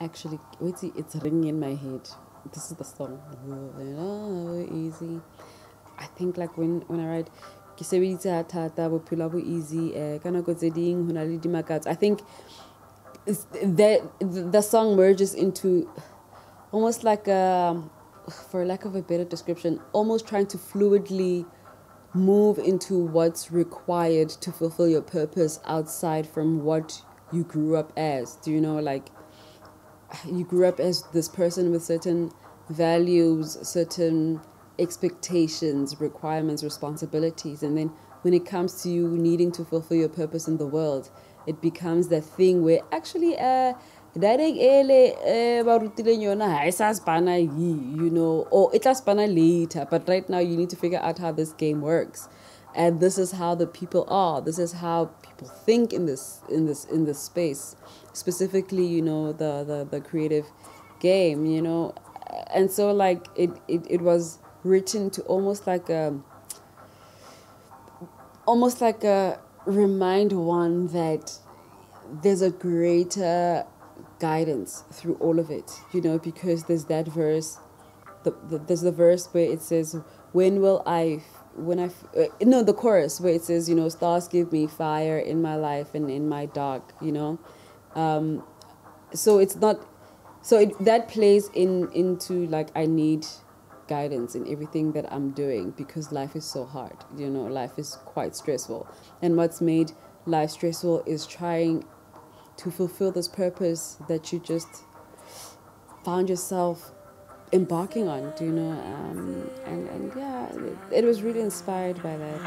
actually wait see, it's ringing in my head. This is the song. Easy. I think like when when i write ke thata bophelo bo easy eh ka nako tse le i think that the song merges into almost like a for lack of a better description almost trying to fluidly move into what's required to fulfill your purpose outside from what you grew up as. Do you know like you grew up as this person with certain values, certain expectations, requirements, responsibilities, and then when it comes to you needing to fulfill your purpose in the world, it becomes that thing where actually uh eh, yona you know or it spana later but right now you need to figure out how this game works and this is how the people are. This is how people think in this in this in this space. Specifically you know the the, the creative game you know? And so like it, it it was written to almost like a almost like a remind one that there's a greater guidance through all of it you know? Because there's that verse the, the, there's the verse where it says when will i when I uh, no the chorus where it says you know stars give me fire in my life and in my dark you know? Um, so it's not so it, that plays in into like I need guidance in everything that I'm doing because life is so hard you know? Life is quite stressful. And what's made life stressful is trying to fulfill this purpose that you just found yourself embarking on, do you know? Um, and, it was really inspired by that.